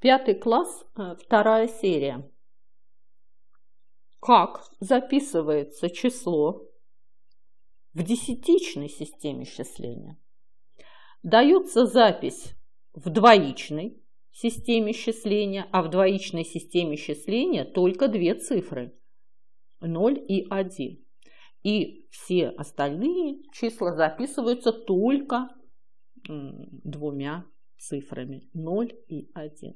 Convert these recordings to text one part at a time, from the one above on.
Пятый класс, э, вторая серия. Как записывается число в десятичной системе счисления? Дается запись в двоичной системе счисления, а в двоичной системе счисления только две цифры – 0 и 1. И все остальные числа записываются только двумя цифрами 0 и 1.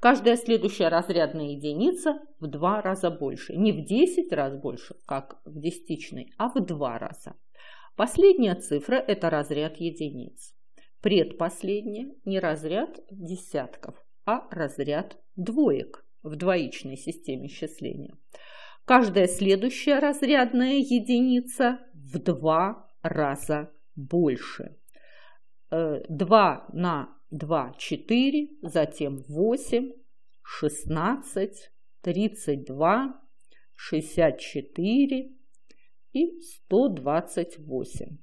Каждая следующая разрядная единица в два раза больше. Не в 10 раз больше, как в десятичной, а в два раза. Последняя цифра – это разряд единиц. Предпоследняя – не разряд десятков, а разряд двоек в двоичной системе счисления. Каждая следующая разрядная единица в два раза больше. 2 э, на 2, 4, затем 8, 16, 32, 64 и 128.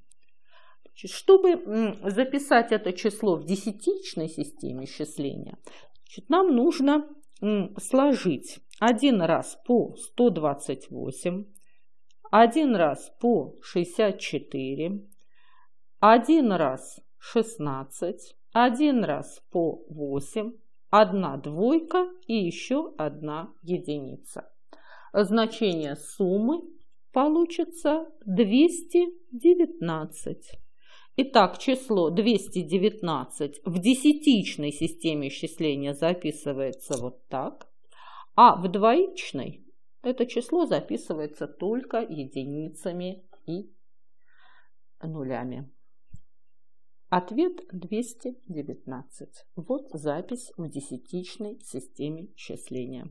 Чтобы записать это число в десятичной системе счисления, нам нужно сложить один раз по 128, один раз по 64, один раз 16, один раз по 8, одна двойка и еще одна единица. Значение суммы получится 219. Итак, число 219 в десятичной системе исчисления записывается вот так, а в двоичной это число записывается только единицами и нулями. Ответ 219. Вот запись в десятичной системе счисления.